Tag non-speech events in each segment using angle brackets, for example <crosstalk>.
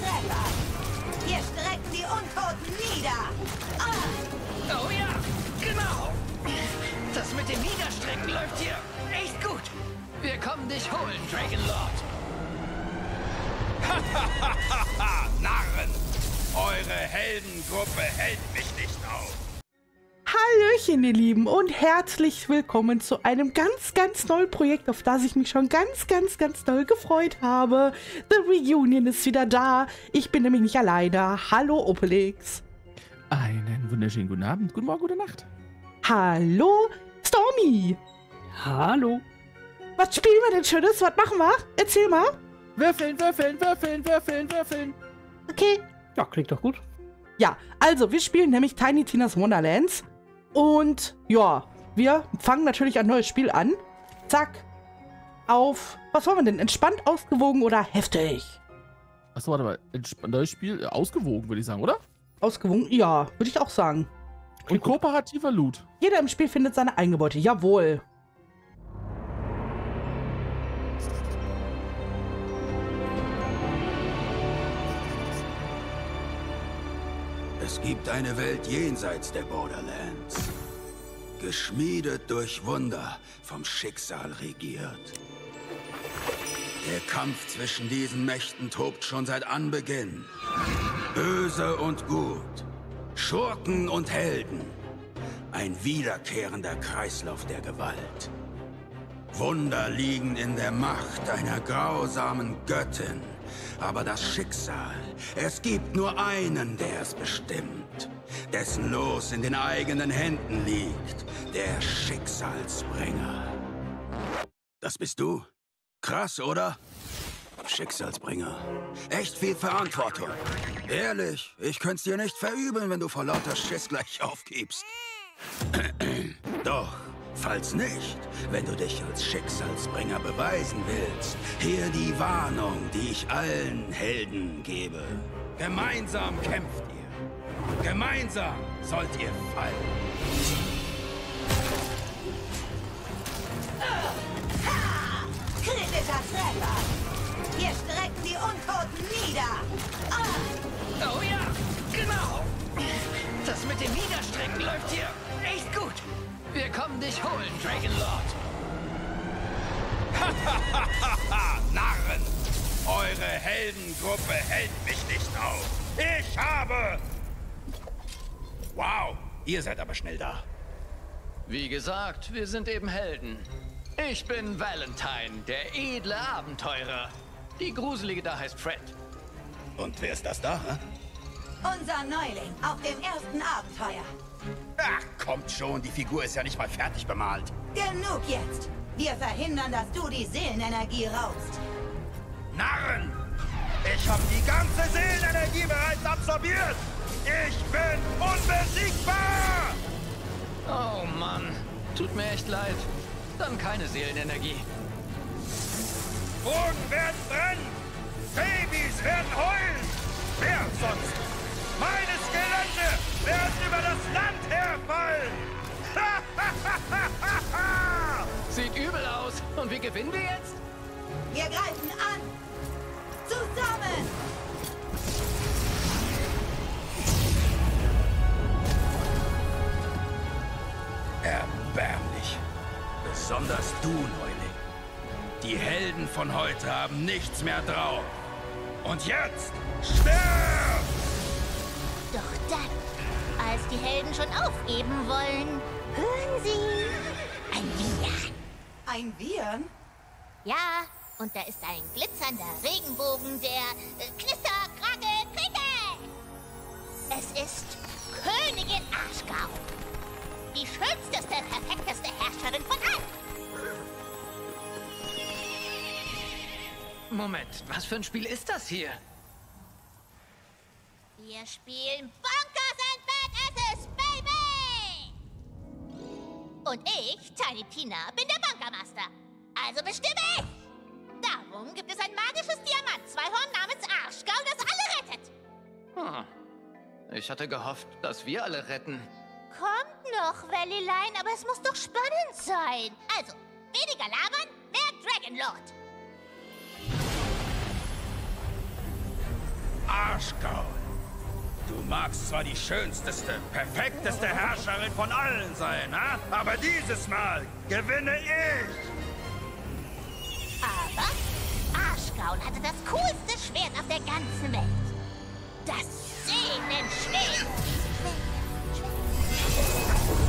Treffer. Wir strecken die Untoten nieder. Ah, Oh ja, genau. Das mit dem Niederstrecken läuft hier echt gut. Wir kommen dich holen, Dragonlord. Ha, <laughs> Narren! Eure Heldengruppe hält mich nicht auf. Hallöchen, ihr Lieben, und herzlich willkommen zu einem ganz, ganz neuen Projekt, auf das ich mich schon ganz, ganz, ganz doll gefreut habe. The Reunion ist wieder da. Ich bin nämlich nicht alleine. Hallo, Opelix. Einen wunderschönen guten Abend, guten Morgen, gute Nacht. Hallo, Stormy. Hallo. Was spielen wir denn Schönes? Was machen wir? Erzähl mal. Würfeln, würfeln, würfeln, würfeln, würfeln. Okay. Ja, klingt doch gut. Ja, also, wir spielen nämlich Tiny Tina's Wonderlands. Und ja, wir fangen natürlich ein neues Spiel an. Zack. Auf, was wollen wir denn? Entspannt, ausgewogen oder heftig? Achso, warte mal. Entsp- Neues Spiel, äh, ausgewogen, würde ich sagen, oder? Ausgewogen? Ja, würde ich auch sagen. Und kooperativer Loot. Jeder im Spiel findet seine eigene Beute. Jawohl. Es gibt eine Welt jenseits der Borderlands. Geschmiedet durch Wunder, vom Schicksal regiert. Der Kampf zwischen diesen Mächten tobt schon seit Anbeginn. Böse und Gut, Schurken und Helden. Ein wiederkehrender Kreislauf der Gewalt. Wunder liegen in der Macht einer grausamen Göttin. Aber das Schicksal, es gibt nur einen, der es bestimmt. Dessen Los in den eigenen Händen liegt. Der Schicksalsbringer. Das bist du? Krass, oder? Schicksalsbringer. Echt viel Verantwortung. Ehrlich, ich könnte es dir nicht verübeln, wenn du vor lauter Schiss gleich aufgibst. <clears throat> Doch, falls nicht, wenn du dich als Schicksalsbringer beweisen willst, hier die Warnung, die ich allen Helden gebe. Gemeinsam kämpft ihr. Gemeinsam sollt ihr fallen. kritischer Treffer. Wir strecken die Untoten nieder. Ah, Oh ja, genau. Das mit dem Niederstrecken läuft hier echt gut. Wir kommen dich holen, Dragonlord. Ha, <laughs> Narren! Eure Heldengruppe hält mich nicht auf. Ich habe... Wow, ihr seid aber schnell da. Wie gesagt, wir sind eben Helden. Ich bin Valentine, der edle Abenteurer. Die Gruselige da heißt Fred. Und wer ist das da? Hä? unser Neuling auf dem ersten Abenteuer. Ach, kommt schon, die Figur ist ja nicht mal fertig bemalt. Genug jetzt. Wir verhindern, dass du die Seelenenergie raubst. Narren! Ich habe die ganze Seelenenergie bereits absorbiert! Ich bin unbesiegbar! Oh Mann, tut mir echt leid. Dann keine Seelenenergie. Burgen werden brennen! Babys werden heulen! Wer sonst? Meine Skelette werden über das Land herfallen! <laughs> Sieht übel aus. Und wie gewinnen wir jetzt? Wir greifen an. Zusammen. Erbärmlich. Besonders du, Neuling. Die Helden von heute haben nichts mehr drauf. Und jetzt stirb! Dann, als die Helden schon aufgeben wollen, hören sie ein Wiehern. Ein Viren? Ja, und da ist ein glitzernder Regenbogen, der äh, Knister, Krake. Es ist Königin Arschgau. Die schönste, perfekteste Herrscherin von allen. Moment, was für ein Spiel ist das hier? Wir spielen Bonkers Und ich, Tiny Tina, bin der Bunkermaster. Also bestimme ich! Darum gibt es ein magisches Diamant-Zweihorn namens Arschgau, das alle rettet. Hm. Ich hatte gehofft, dass wir alle retten. Kommt noch, Valleyline, aber es muss doch spannend sein. Also, weniger labern, mehr Dragonlord. Arschgaul. Du magst zwar die schönsteste, perfekteste Herrscherin von allen sein, ha? aber dieses Mal gewinne ich. Aber Arschgaul hatte das coolste Schwert auf der ganzen Welt. Das Sehnenschwert. Was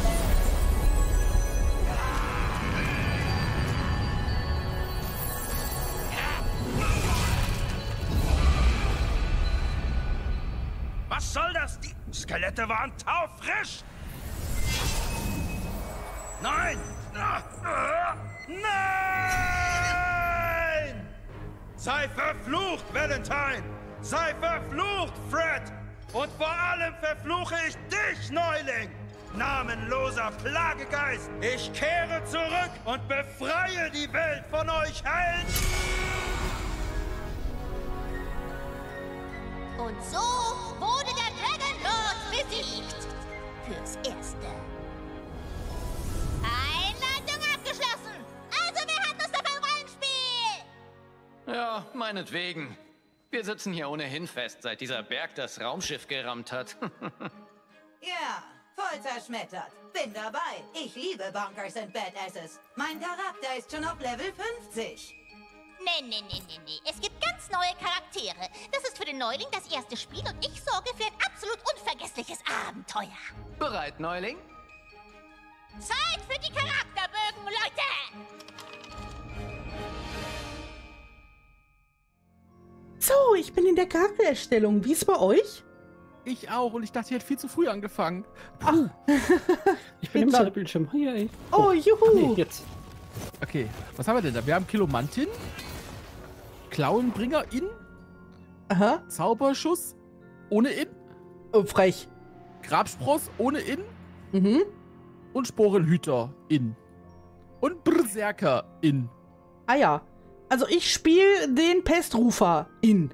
Skelette waren taufrisch. Nein! Nein! Sei verflucht, Valentine! Sei verflucht, Fred! Und vor allem verfluche ich dich, Neuling! Namenloser Plagegeist! Ich kehre zurück und befreie die Welt von euch Helden! Und so Ja, meinetwegen. Wir sitzen hier ohnehin fest, seit dieser Berg das Raumschiff gerammt hat. <laughs> Ja, voll zerschmettert. Bin dabei. Ich liebe Bunkers and Badasses. Mein Charakter ist schon auf Level 50. Nee, nee, nee, nee, nee. Es gibt ganz neue Charaktere. Das ist für den Neuling das erste Spiel und ich sorge für ein absolut unvergessliches Abenteuer. Bereit, Neuling? Zeit für die Charakterbögen, Leute! So, ich bin in der Charaktererstellung. Wie ist bei euch? Ich auch und ich dachte, ich hätte viel zu früh angefangen. <laughs> Ich bin im. Ladebildschirm. Yay. Oh, juhu. Nee, jetzt. Okay, was haben wir denn da? Wir haben Kilomantin, Klauenbringer in, Aha. Zauberschuss ohne in, Oh, frech. Grabspross ohne in Mhm. und Sporenhüter in. Und Berserker in. Ah ja. Also ich spiele den Pestrufer in.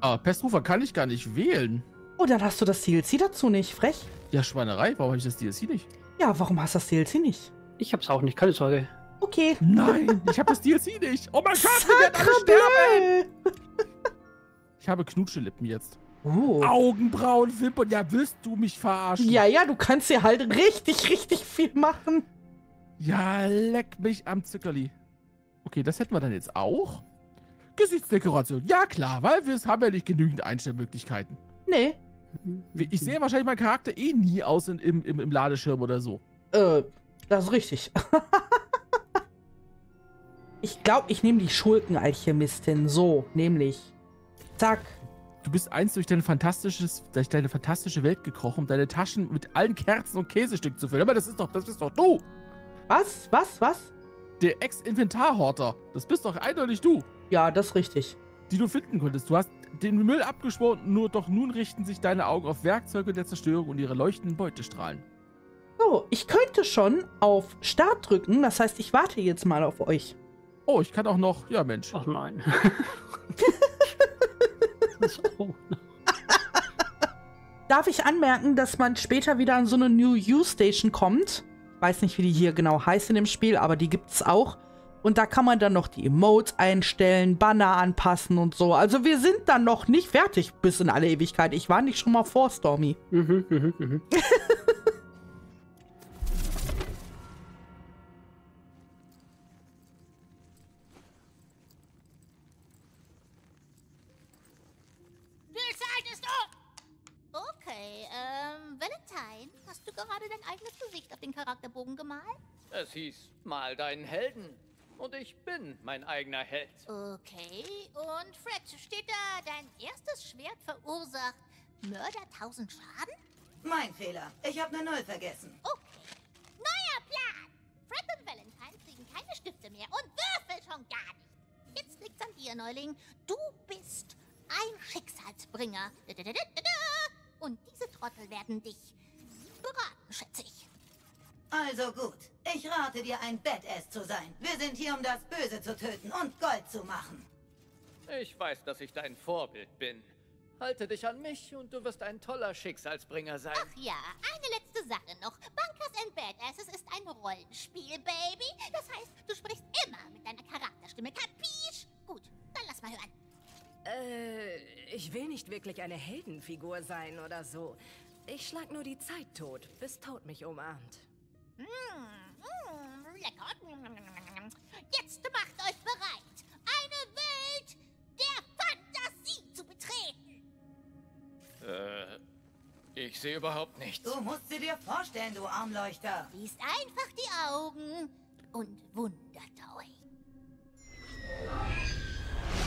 Ah, Pestrufer kann ich gar nicht wählen. Oh, dann hast du das DLC dazu nicht. Frech. Ja, Schweinerei, warum habe ich das DLC nicht? Ja, warum hast du das DLC nicht? Ich hab's auch nicht, keine Sorge. Okay. Nein, <laughs> ich habe das DLC nicht. Oh mein Gott, wir werden alle sterben. Ich habe Knutschelippen jetzt. Oh. Augenbrauen, Wimpern, ja, willst du mich verarschen? Ja, ja, du kannst hier halt richtig, richtig viel machen. Ja, leck mich am Zuckerli. Okay, das hätten wir dann jetzt auch. Gesichtsdekoration. Ja, klar, weil wir haben ja nicht genügend Einstellmöglichkeiten. Nee. Ich sehe wahrscheinlich meinen Charakter eh nie aus in, im, im, im Ladeschirm oder so. Äh, das ist richtig. <laughs> ich glaube, ich nehme die Schurkenalchemistin. So, nämlich. Zack. Du bist einst durch, dein fantastisches, durch deine fantastische Welt gekrochen, um deine Taschen mit allen Kerzen und Käsestücken zu füllen. Aber das ist doch, das bist doch du. Was? Was? Was? Der Ex-Inventarhorter. Das bist doch eindeutig du, Ja, das ist richtig. die du finden konntest. Du hast den Müll abgeschworen, nur doch nun richten sich deine Augen auf Werkzeuge der Zerstörung und ihre leuchtenden Beutestrahlen. So, ich könnte schon auf Start drücken. Das heißt, ich warte jetzt mal auf euch. Oh, ich kann auch noch. Ja, Mensch. Ach nein. <laughs> Darf ich anmerken, dass man später wieder an so eine New You-Station kommt? Ich weiß nicht, wie die hier genau heißt in dem Spiel, aber die gibt es auch. Und da kann man dann noch die Emotes einstellen, Banner anpassen und so. Also wir sind dann noch nicht fertig bis in alle Ewigkeit. Ich war nicht schon mal vor Stormy. Mhm, mhm, mhm. <laughs> hieß, mal deinen Helden. Und ich bin mein eigener Held. Okay, und Fred, steht da, dein erstes Schwert verursacht Mörder 1000 Schaden? Mein Fehler. Ich habe eine Null vergessen. Okay. Neuer Plan! Fred und Valentine kriegen keine Stifte mehr und Würfel schon gar nicht. Jetzt liegt's an dir, Neuling. Du bist ein Schicksalsbringer. Und diese Trottel werden dich beraten, schätze ich. Also gut. Ich rate dir, ein Badass zu sein. Wir sind hier, um das Böse zu töten und Gold zu machen. Ich weiß, dass ich dein Vorbild bin. Halte dich an mich und du wirst ein toller Schicksalsbringer sein. Ach ja, eine letzte Sache noch. Bunkers and Badasses ist ein Rollenspiel, Baby. Das heißt, du sprichst immer mit deiner Charakterstimme. Kapisch? Gut, dann lass mal hören. Äh, Ich will nicht wirklich eine Heldenfigur sein oder so. Ich schlag nur die Zeit tot, bis Tod mich umarmt. Mm, mm, lecker. Jetzt macht euch bereit, eine Welt der Fantasie zu betreten. Äh, ich sehe überhaupt nichts. Du musst sie dir vorstellen, du Armleuchter. Schließt einfach die Augen und wundert euch.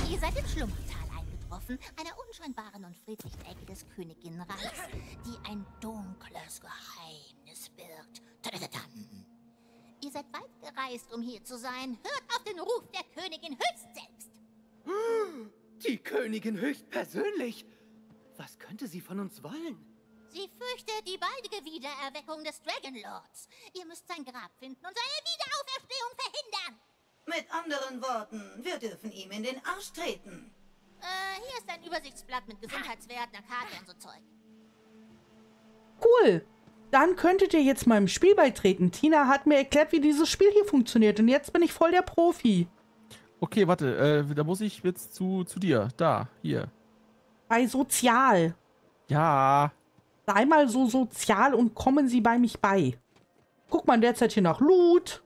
Ihr seid im Schlummertal eingetroffen, einer unscheinbaren und friedlichen Ecke des Königinreichs, die ein dunkles Geheimnis birgt. Ihr seid weit gereist, um hier zu sein. Hört auf den Ruf der Königin höchst selbst. Die Königin höchstpersönlich. Was könnte sie von uns wollen? Sie fürchtet die baldige Wiedererweckung des Dragonlords. Ihr müsst sein Grab finden und seine Wiederauferstehung verhindern. Mit anderen Worten, wir dürfen ihm in den Arsch treten. Äh, hier ist ein Übersichtsblatt mit Gesundheitswerten, einer Karte und so Zeug. Cool. Dann könntet ihr jetzt meinem Spiel beitreten. Tina hat mir erklärt, wie dieses Spiel hier funktioniert. Und jetzt bin ich voll der Profi. Okay, warte, äh, da muss ich jetzt zu, zu dir. Da, hier. Bei Sozial. Ja. Sei mal so sozial und kommen Sie bei mich bei. Guck mal derzeit hier nach Loot.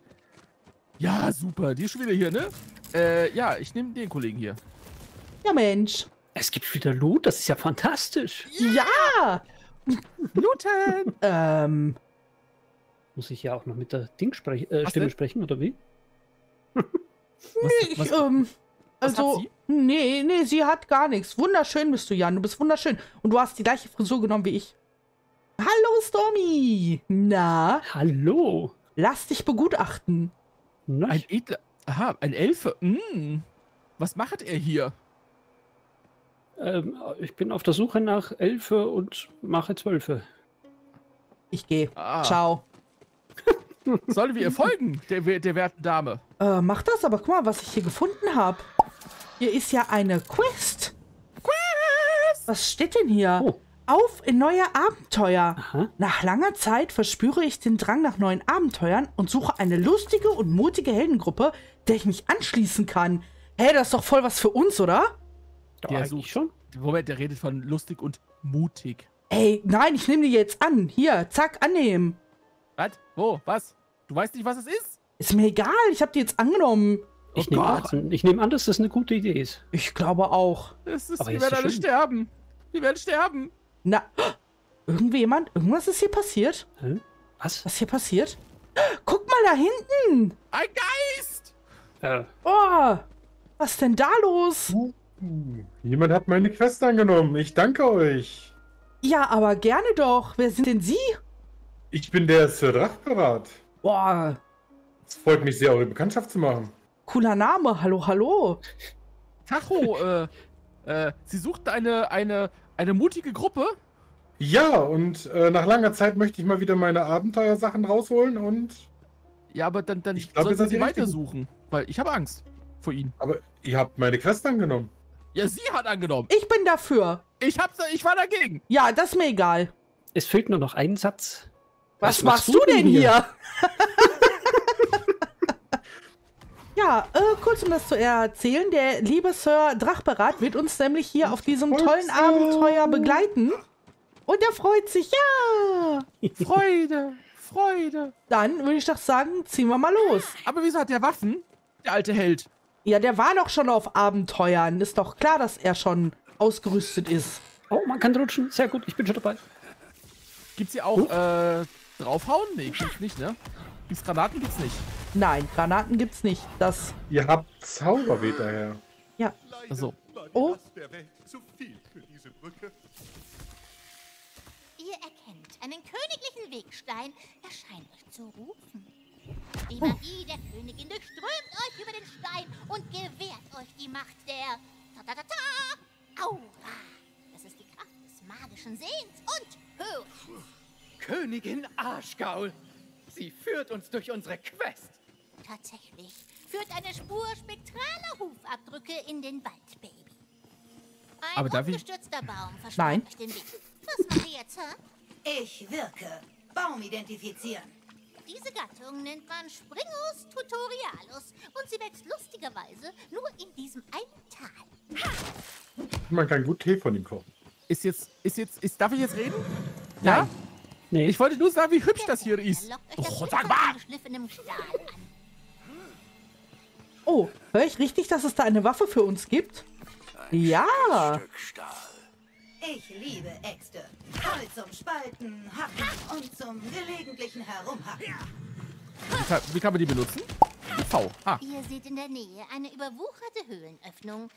Ja, super. Die ist schon wieder hier, ne? Äh, ja, ich nehme den Kollegen hier. Ja, Mensch. Es gibt wieder Loot, das ist ja fantastisch. Ja! Looten! <laughs> Ähm, Muss ich ja auch noch mit der Ding sprech äh, Stimme denn? sprechen, oder wie? Was, ich, was, ähm, was also, hat sie? nee, nee, sie hat gar nichts. Wunderschön bist du, Jan. Du bist wunderschön. Und du hast die gleiche Frisur genommen wie ich. Hallo, Stormy. Na, Hallo. lass dich begutachten. Na, ein edler. Aha, ein Elfe. Mm. Was macht er hier? Ähm, ich bin auf der Suche nach Elfe und mache Zwölfe. Ich gehe. Ah. Ciao. <laughs> Sollen wir ihr folgen, der, der werten Dame? Äh, mach das, aber guck mal, was ich hier gefunden habe. Hier ist ja eine Quest. Quest! Was steht denn hier? Oh. Auf in neue Abenteuer. Aha. Nach langer Zeit verspüre ich den Drang nach neuen Abenteuern und suche eine lustige und mutige Heldengruppe, der ich mich anschließen kann. Hä, das ist doch voll was für uns, oder? Da Der sucht- schon. Moment, der redet von lustig und mutig. Ey, nein, ich nehme die jetzt an. Hier, zack, annehmen. Was? Wo? Was? Du weißt nicht, was es ist? Ist mir egal, ich habe die jetzt angenommen. Ich Oh nehme an, ich nehme an, dass das eine gute Idee ist. Ich glaube auch. Es ist Aber wir ist werden so alle schön. sterben. Wir werden sterben. Na, <gasps> irgendjemand? Irgendwas ist hier passiert? Hä? Was? Was hier passiert? <gasps> Guck mal da hinten. Ein Geist! Äh, Oh, was denn da los? Jemand hat meine Quest angenommen. Ich danke euch. Ja, aber gerne doch. Wer sind denn Sie? Ich bin der Sir Drachparat. Boah, Es freut mich sehr, eure Bekanntschaft zu machen. cooler Name. Hallo, hallo. Tacho, <laughs> äh, äh, sie sucht eine, eine, eine mutige Gruppe. Ja, und äh, nach langer Zeit möchte ich mal wieder meine Abenteuersachen rausholen und. Ja, aber dann, dann Ich glaub, sie Richtigen. weitersuchen. Weil ich habe Angst vor ihnen. Aber ihr habt meine Quest angenommen. Ja, sie hat angenommen. Ich bin dafür. Ich, hab's, ich war dagegen. Ja, das ist mir egal. es fehlt nur noch ein Satz. Was, machst du denn hier? <laughs> ja, äh, kurz um das zu erzählen, der liebe Sir Drachberat wird uns nämlich hier auf diesem tollen. Abenteuer begleiten. Und er freut sich, ja. <laughs> Freude, Freude. Dann würde ich doch sagen, ziehen wir mal los. Aber wieso hat der Waffen? Der alte Held. Ja, der war doch schon auf Abenteuern. Ist doch klar, dass er schon ausgerüstet ist. Oh, man kann rutschen. Sehr gut, ich bin schon dabei. Gibt's hier auch, äh, draufhauen? Nee, gibt's nicht, ne? Gibt's Granaten? Gibt's nicht. Nein, Granaten gibt's nicht. Das, Ihr habt Zauberweht daher. ja. Also, Oh, der Welt zu viel für diese Brücke. Ihr erkennt einen königlichen Wegstein, er scheint euch zu rufen. Die Magie der Königin durchströmt euch über den Stein und gewährt euch die Macht der ta-ta-ta-ta Aura. Das ist die Kraft des magischen Sehens und Hörens. Königin Arschgaul. Sie führt uns durch unsere Quest. Tatsächlich führt eine Spur spektraler Hufabdrücke in den Wald, Baby. Ein Aber darf ich- Baum Nein. euch den Weg. Was macht ihr jetzt, hä? Ich wirke. Baum identifizieren. Diese Gattung nennt man Springus tutorialus und sie wächst lustigerweise nur in diesem einen Tal. man kann gut Tee von ihm kochen. Ist jetzt, ist jetzt, ist, darf ich jetzt reden? Nein. Nee. Ich wollte nur sagen, wie hübsch das hier ist. Oh, sag mal! geschliffenem Stahl an. Oh, höre ich richtig, dass es da eine Waffe für uns gibt? Ja. Stück Stahl. Ich liebe Äxte. Toll zum Spalten, Hacken und zum gelegentlichen Herumhacken. Wie kann, wie kann man die benutzen? V. Ah, Ihr seht in der Nähe eine überwucherte Höhlenöffnung.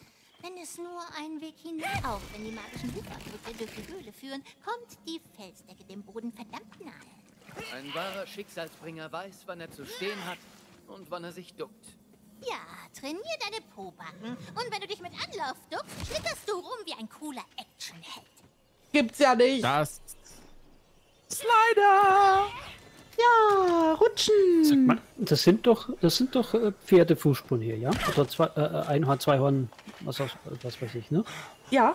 Wenn es nur einen Weg hinauf in die magischen Hüterbrücke durch die Höhle führen, kommt die Felsdecke dem Boden verdammt nahe. Ein wahrer Schicksalsbringer weiß, wann er zu stehen hat und wann er sich duckt. Ja, trainier deine Pobacken. Und wenn du dich mit Anlauf duckst, schlitterst du rum wie ein cooler Actionheld. Gibt's ja nicht. das. Slider! Ja, rutschen. Sag mal, das sind doch, das sind doch äh, Pferdefußspuren hier, ja? Oder zwei, äh, ein Horn, zwei Horn, was, auch, was weiß ich, ne? Ja.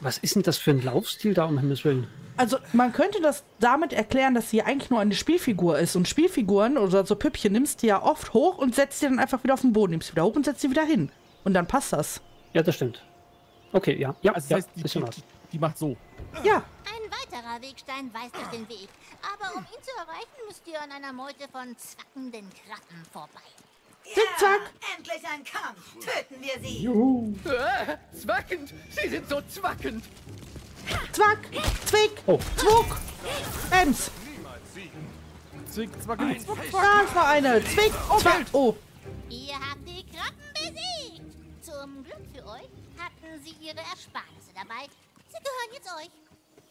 Was ist denn das für ein Laufstil da, um Himmels Willen? Also man könnte das damit erklären, dass sie eigentlich nur eine Spielfigur ist. Und Spielfiguren oder so Püppchen nimmst du ja oft hoch und setzt sie dann einfach wieder auf den Boden. Nimmst sie wieder hoch und setzt sie wieder hin. Und dann passt das. Ja, das stimmt. Okay, ja, ja, Also ja, das heißt, die, ist schon die, was. die, die macht so. Ja. Ein weiterer Wegstein weist euch den Weg. Aber um ihn zu erreichen, müsst ihr an einer Meute von zwackenden Krabben vorbei. Zickzack. Endlich ein Kampf. Töten wir sie. Juhu. Äh, zwackend! Sie sind so zwackend! Zwack. Zwick. Oh. Zwuck. Ems. Zwick, zwack, zwack. Da ist noch eine. Zwick. Zwack. Oh. Ihr habt die Krabben besiegt. Zum Glück für euch hatten sie ihre Ersparnisse dabei. Sie gehören jetzt euch.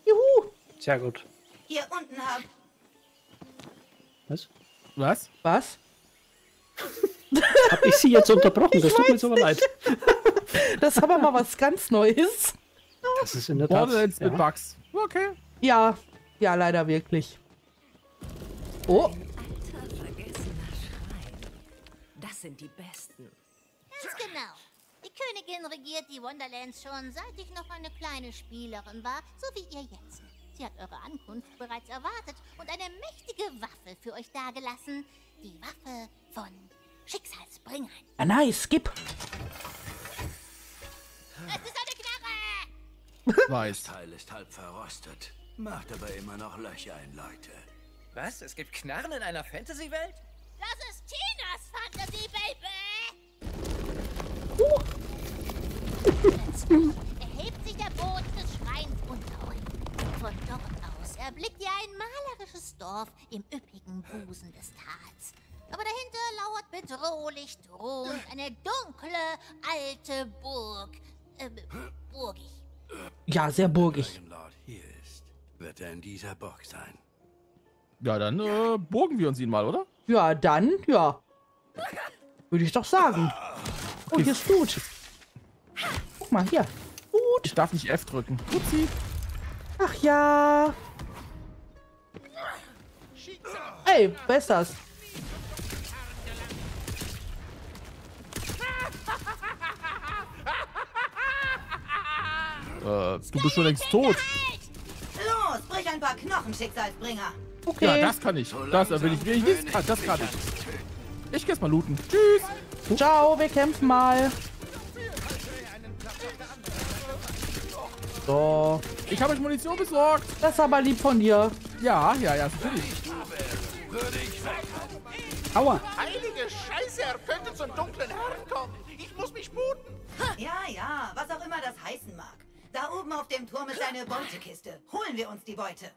Juhu. Sehr gut. Hier unten habt Was? Was? Was? Hab ich sie jetzt unterbrochen? <laughs> Das tut mir so leid. <laughs> Das ist aber mal was ganz Neues. Das ist in der Tat. Borderlands mit Ja. Bugs. Okay. Ja. Ja, leider wirklich. Oh. Alter, vergessener Schrein. Das sind die Besten. Ganz genau. Die Königin regiert die Wonderlands schon seit ich noch eine kleine Spielerin war, so wie ihr jetzt. Sie hat eure Ankunft bereits erwartet und eine mächtige Waffe für euch dagelassen. Die Waffe von Schicksalsbringern. Ja, nice. Gib. Es ist eine! Weiß. Das Teil ist halb verrostet. Macht aber immer noch Löcher in Leute. Was? Es gibt Knarren in einer Fantasy-Welt? Das ist Tinas Fantasy, Baby! Plötzlich erhebt sich der Boden des Schreins unter euch. Von dort aus erblickt ihr ein malerisches Dorf im üppigen Busen des Tals. Aber dahinter lauert bedrohlich drohend eine dunkle, alte Burg. Äh, burgig. Ja, sehr burgig. Wird er in dieser Burg sein. Ja, dann äh, burgen wir uns ihn mal, oder? Ja, dann, ja. Würde ich doch sagen. Oh, hier ist Blut. Guck mal, hier. Blut. Ich darf nicht F drücken. Upsi. Ach ja. Ey, wer ist das? Äh, du bist schon längst tot. Los, brich ein paar Knochen, Schicksalsbringer. Okay. Ja, das kann ich. Das will ich. Will ich nicht. Ah, das kann ich. Ich geh jetzt mal looten. Tschüss. Ciao, wir kämpfen mal. So, Ich habe euch Munition besorgt. das ist aber lieb von dir. Ja, ja, ja, natürlich. Aua! Heilige Scheiße, er könnte zum dunklen Herrn kommen. Ich muss mich sputen. Ja, ja, was auch immer das heißen mag. Da oben auf dem Turm ist eine Beutekiste. Holen wir uns die Beute.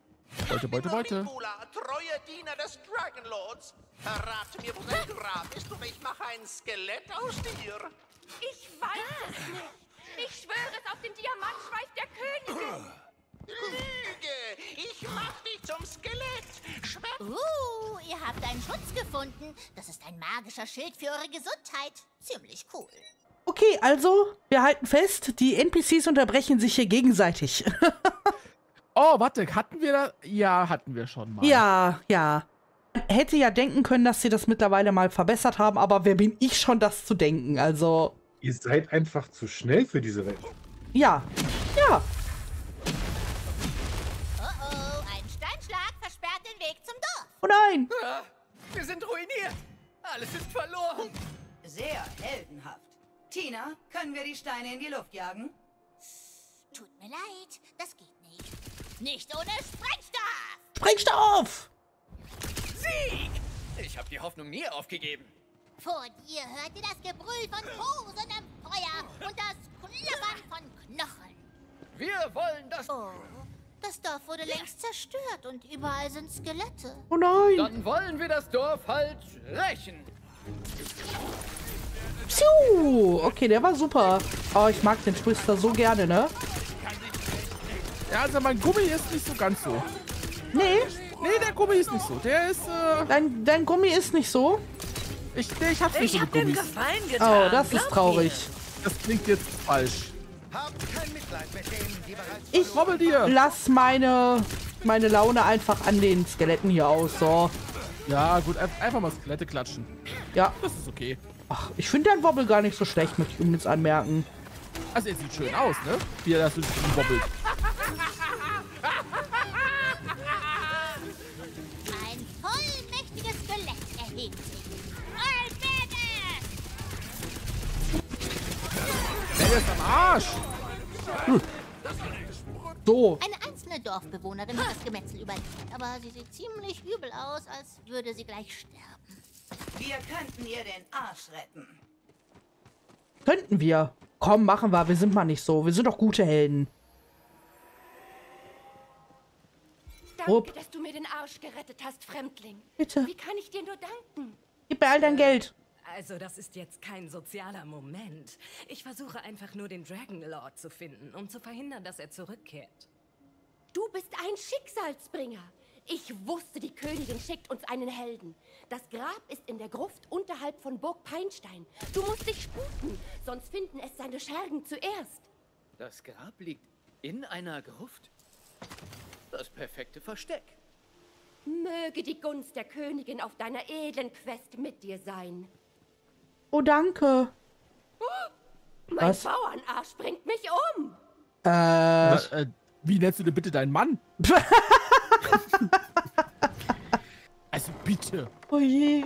Beute, Beute, Beute. Nicola, treuer Diener des Dragonlords. Verrate mir, wo dein Grab ist, oder ich mache ein Skelett aus dir. Ich weiß es nicht. Ich schwöre es auf den Diamantschweif der Königin. Lüge! Ich mach dich zum Skelett. Schwer Uh, ihr habt einen Schutz gefunden. Das ist ein magischer Schild für eure Gesundheit. Ziemlich cool. Okay, also, wir halten fest, die NPCs unterbrechen sich hier gegenseitig. <laughs> Oh, warte, hatten wir da? Ja, hatten wir schon mal. ja, ja. Man hätte ja denken können, dass sie das mittlerweile mal verbessert haben, aber wer bin ich schon, das zu denken? Also, Ihr seid einfach zu schnell für diese Welt. ja. Ja. Oh oh, ein Steinschlag versperrt den Weg zum Dorf. Oh nein. Wir sind ruiniert! Alles ist verloren! Sehr heldenhaft. Tina, können wir die Steine in die Luft jagen? Tut mir leid, das geht nicht. Nicht ohne Sprengstoff! Sprengstoff! Sieg! Ich habe die Hoffnung nie aufgegeben. Vor dir hört ihr das Gebrüll von tosendem Feuer und das Klappern von Knochen. Wir wollen das... Oh, das Dorf wurde längst zerstört und überall sind Skelette. Oh nein! Dann wollen wir das Dorf halt rächen. Psiu! Okay, der war super. Oh, ich mag den Twister so gerne, ne? Ja, also mein Gummi ist nicht so ganz so. Nee, Nee, der Gummi ist nicht so. Der ist, äh, dein, dein Gummi ist nicht so. ich, nee, ich hab's nicht Ich so hab mit dem Gummis. Gefallen getan. Oh, das ist glaub traurig. Das klingt jetzt falsch. Mit Ich Robbel dir. lass meine, meine Laune einfach an den Skeletten hier aus. So. Ja, gut, ein- einfach mal Skelette klatschen. Ja. Das ist okay. Ach, ich finde dein Wobbel gar nicht so schlecht, möchte ich übrigens anmerken. Also, er sieht schön aus, ne? Wie er das so wobbelt. Ein vollmächtiges Skelett erhebt sich. Der ist am Arsch. So. Eine einzelne Dorfbewohnerin hat das Gemetzel überlebt, aber sie sieht ziemlich übel aus, als würde sie gleich sterben. Wir könnten ihr den Arsch retten. Könnten wir. Komm, machen wir. Wir sind mal nicht so. Wir sind doch gute Helden. Danke, Rupp. dass du mir den Arsch gerettet hast, Fremdling. Bitte. Wie kann ich dir nur danken? Gib mir all dein Geld. Also, das ist jetzt kein sozialer Moment. Ich versuche einfach nur den Dragon Lord zu finden, um zu verhindern, dass er zurückkehrt. Du bist ein Schicksalsbringer. Ich wusste, die Königin schickt uns einen Helden. Das Grab ist in der Gruft unterhalb von Burg Peinstein. Du musst dich sputen, sonst finden es seine Schergen zuerst. Das Grab liegt in einer Gruft. Das perfekte Versteck. Möge die Gunst der Königin auf deiner edlen Quest mit dir sein. Oh, danke. Mein Was? Bauernarsch bringt mich um. Äh, Äh, wie nennst du denn bitte deinen Mann? <laughs> bitte. oh je.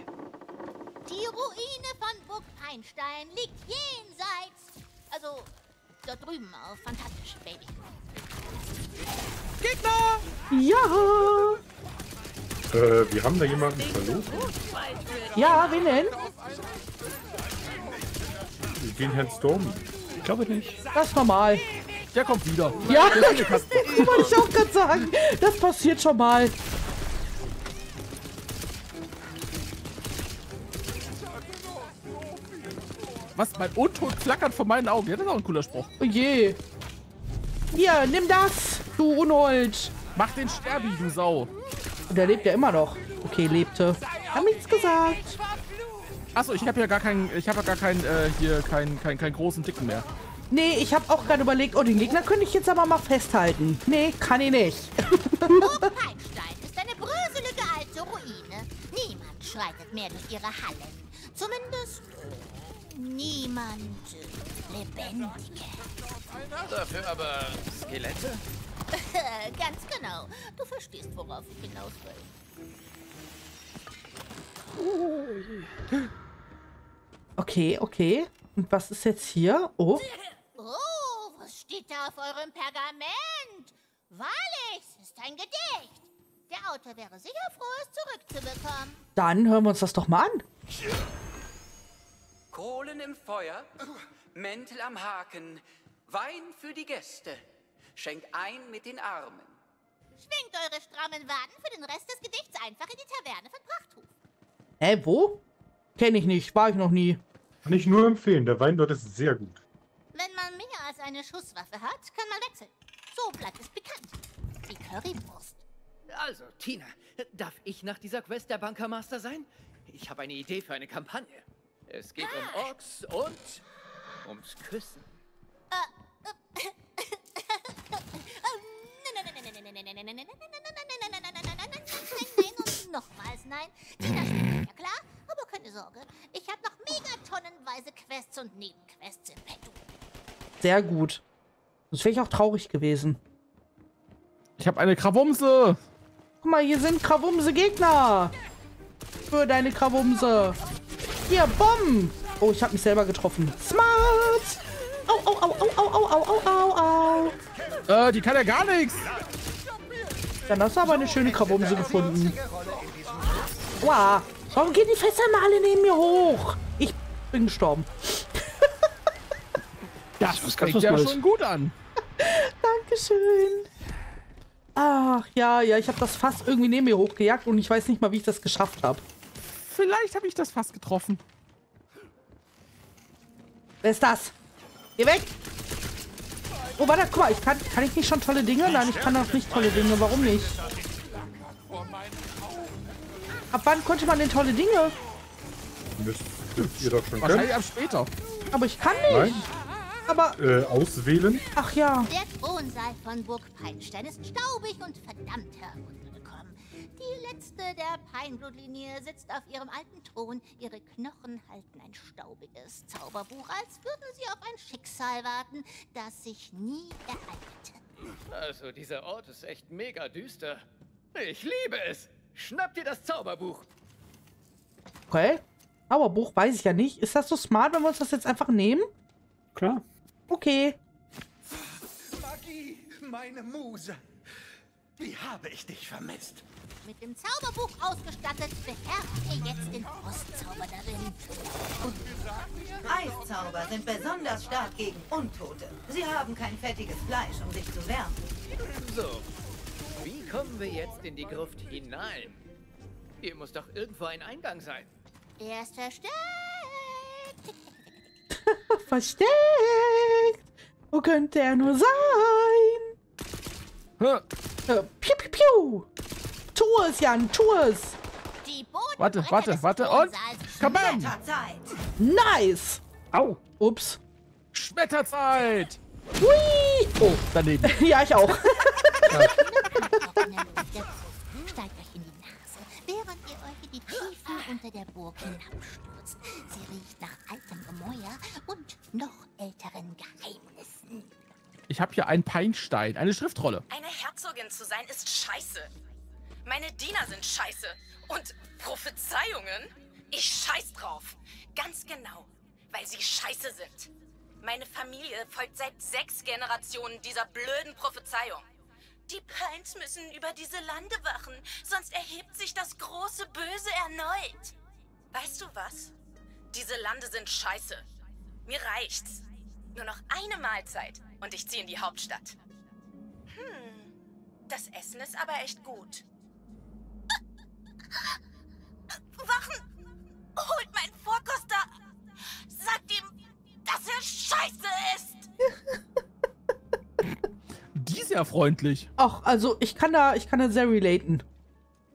Die Ruine von Burg Peinstein liegt jenseits. Also, da drüben auf Fantastisch, Baby. Ja. Äh, wir haben da jemanden verloren. Ja, wen denn? Den Herrn Stormy. Ich glaube nicht. Das ist normal. Der kommt wieder. Ja, Kaste. <laughs> wollte ich auch gerade sagen. Das passiert schon mal. Was? Mein Untot flackert vor meinen Augen. Ja, das ist auch ein cooler Spruch. Oh je. Hier, nimm das, du Unhold. Mach den Sterbi, du Sau. Der lebt ja immer noch. Okay, lebte. Hab nichts gesagt. Achso, ich habe ja gar keinen, ich habe ja gar keinen, äh, hier, keinen, keinen, keinen großen Dicken mehr. Nee, ich habe auch gerade überlegt, oh, den Gegner könnte ich jetzt aber mal festhalten. Nee, kann ich nicht. Burg Peinstein ist eine bröselige alte Ruine. Niemand schreitet mehr durch ihre Hallen. Zumindest niemand Lebendige. Dafür aber Skelette? <laughs> Ganz genau. Du verstehst, worauf ich hinaus will. Okay, okay. Und was ist jetzt hier? Oh, Oh, was steht da auf eurem Pergament? Wahrlich, es ist ein Gedicht. Der Autor wäre sicher froh, es zurückzubekommen. dann hören wir uns das doch mal an. Kohlen im Feuer, Mäntel am Haken, Wein für die Gäste. Schenkt ein mit den Armen. Schwingt eure strammen Waden für den Rest des Gedichts einfach in die Taverne von Prachthof. Hä, wo? Kenne ich nicht, war ich noch nie. Kann ich nur empfehlen. Der Wein dort ist sehr gut. Wenn man mehr als eine Schusswaffe hat, kann man wechseln. So bleibt es bekannt. Wie Currywurst. Also, Tina, darf ich nach dieser Quest der Bankermaster sein? Ich habe eine Idee für eine Kampagne. Es geht um Orks und ums Küssen. Und nochmals nein. Tina stimmt ja klar, aber keine Sorge. Ich habe noch megatonnenweise Quests und Nebenquests im Petto. Sehr gut. Das wäre ich auch traurig gewesen. Ich habe eine Krawumse. Guck mal, hier sind Krawumse Gegner. Für deine Krawumse. Hier, Bomben. Oh, ich habe mich selber getroffen. Smart. Au, au, au, au, au, au, au, au, au, au. Äh, die kann ja gar nichts. Dann hast du aber eine schöne Krabumse gefunden. Wow. Warum gehen die Fässer mal alle neben mir hoch? Ich bin gestorben. <laughs> Das ganz fängt ja schon gut an. <laughs> Dankeschön. Ach, ja, ja, ich habe das Fass irgendwie neben mir hochgejagt und ich weiß nicht mal, wie ich das geschafft habe. Vielleicht habe ich das fast getroffen. Wer ist das? Geh weg! Oh, warte, guck mal, ich kann, kann ich nicht schon tolle Dinge? Nein, ich kann auch nicht tolle Dinge. Warum nicht? Ab wann konnte man denn tolle Dinge? Ihr doch schon Wahrscheinlich können. ab später. Aber ich kann nicht. Nein. Aber, Äh, auswählen. ach ja. Der Thronsaal von Burg Peinstein ist staubig und verdammt heruntergekommen. Die letzte der Peinblutlinie sitzt auf ihrem alten Thron. Ihre Knochen halten ein staubiges Zauberbuch, als würden sie auf ein Schicksal warten, das sich nie ereignete. Also, dieser Ort ist echt mega düster. Ich liebe es. Schnapp dir das Zauberbuch. Okay. Zauberbuch weiß ich ja nicht. Ist das so smart, wenn wir uns das jetzt einfach nehmen? Klar. Okay. Magie, meine Muse. Wie habe ich dich vermisst? Mit dem Zauberbuch ausgestattet, beherrscht ihr jetzt den Frostzauber darin. Eiszauber sind besonders stark gegen Untote. Sie haben kein fettiges Fleisch, um sich zu wärmen. So, wie kommen wir jetzt in die Gruft hinein? Hier muss doch irgendwo ein Eingang sein. Er ist versteckt. Versteckt. Wo könnte er nur sein? Hä? Äh, piu, piu, piu. Tu es, Jan, tu es. Warte, warte, warte und... Kabam! Nice. Au. Ups. Schmetterzeit! Hui. Oh, Daneben. <laughs> ja, ich auch. trockene Luft der Gruft steigt euch in die Nase, während ihr euch in die Tiefen unter der Burg hinabstürzt. Sie riecht nach altem Gemäuer und noch älteren Geheimnissen. Ich habe hier einen Peinstein, eine Schriftrolle. Eine Herzogin zu sein ist scheiße. Meine Diener sind scheiße. Und Prophezeiungen? Ich scheiß drauf. Ganz genau, weil sie scheiße sind. Meine Familie folgt seit sechs Generationen dieser blöden Prophezeiung. Die Pines müssen über diese Lande wachen, sonst erhebt sich das große Böse erneut. Weißt du was? Diese Lande sind scheiße. Mir reicht's. Nur noch eine Mahlzeit und ich ziehe in die Hauptstadt. Hm, das Essen ist aber echt gut. Wachen! Holt meinen Vorkoster! Sagt ihm, dass er scheiße ist! <laughs> Die ist ja freundlich. Ach, also ich kann da, ich kann da sehr relaten.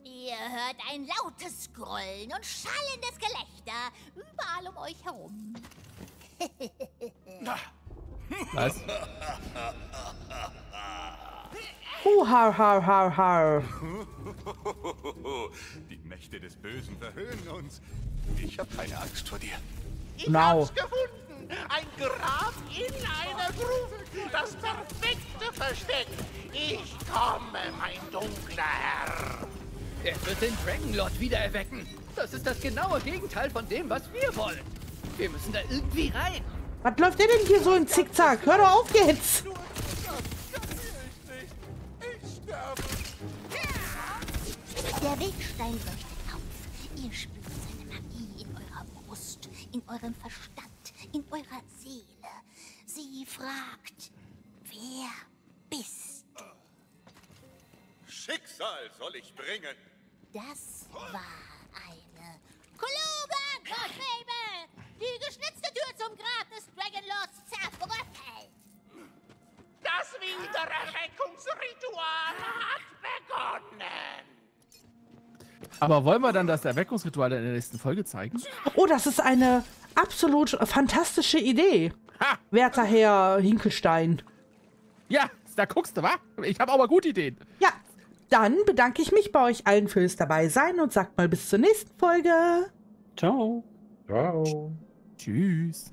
Ihr hört ein lautes Grollen und schallendes Gelächter überall um euch herum. Was? <laughs> Hu, har, har, har, har. <laughs> Die Mächte des Bösen verhöhnen uns. Ich habe keine Angst vor dir. Ich Genau. hab's gefunden. Ein Grab in einer Grube. Das perfekte Versteck. Ich komme, mein dunkler Herr. Er wird den Dragonlord wiedererwecken. Das ist das genaue Gegenteil von dem, was wir wollen. Wir müssen da irgendwie rein. Was läuft der denn hier so im Zickzack? Hör doch auf jetzt. Der Wegstein leuchtet auf. Ihr spürt seine Magie in eurer Brust, in eurem Verstand, in eurer Seele. Sie fragt, wer bist du? Schicksal soll ich bringen. Das war eine kluge Gottfabel! Die geschnitzte Tür zum Grab des Dragonlords zerbröckelt! Das Wiedererweckungsritual hat begonnen. Aber wollen wir dann das Erweckungsritual in der nächsten Folge zeigen? Oh, das ist eine absolut fantastische Idee. Ha! Werter Herr Hinkelstein. Ja, da guckst du, wa? Ich habe auch mal gute Ideen. Ja, dann bedanke ich mich bei euch allen fürs Dabeisein und sagt mal bis zur nächsten Folge. Ciao. Ciao. Tschüss.